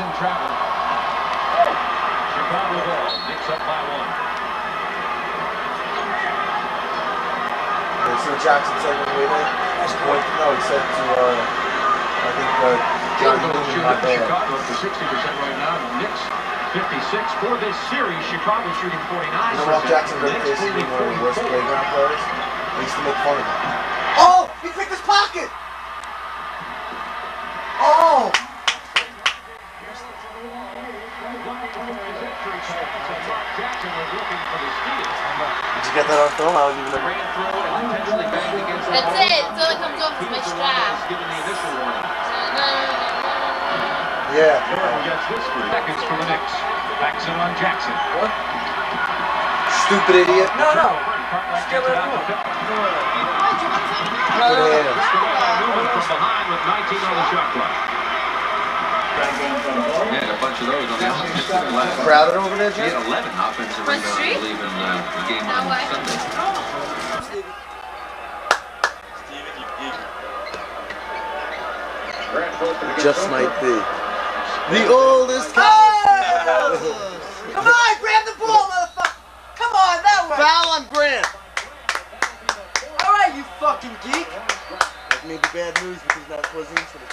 Jackson travel. Chicago ball. Knicks up by one. Okay, so Jackson said when we went, point, no, he said to, uh, I think, uh, goal Newman, shooter my for bad. Chicago up to 60% right now. Knicks 56 for this series. Chicago shooting 49%. You know Jackson The very Knicks one of the worst playground players. I used to make fun of him. Oh! He picked his pocket! Oh! Jackson was looking for the steal. Did you get that on film? I was even Ran through and intentionally banged against the That's ball. it. Until it comes off, it's my He's the one strap. that's given the initial warning. Uh, yeah. Jordan gets this three. Seconds for the Knicks. Paxson on Jackson. What? Stupid idiot. No, no. Cartwright Skip gets it it out up. to Pippen. Good hands. Newman from behind with 19 on the shot clock. He bunch of those on the offensive last. Crowded over there, He had 11 offensive Front rebounds, I street? believe, in uh, the game No on way. Sunday. Just might be. The oldest guy. Come on, grab the ball, motherfucker! Come on, that way! Foul on Grant! Alright, you fucking geek! That may be bad news because now Cousins for the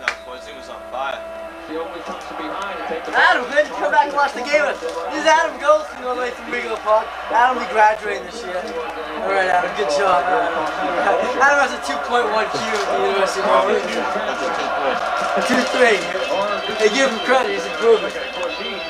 No, Corzine was on fire. Adam, glad you come back and watch the game with us. This is Adam Goldstein all the way from Rego Park. Adam will be graduating this year. Alright, Adam, good job. Adam, Alright. Adam has a 2.1 Q at the University of North A 2.3. They give him credit, he's improving. Corzine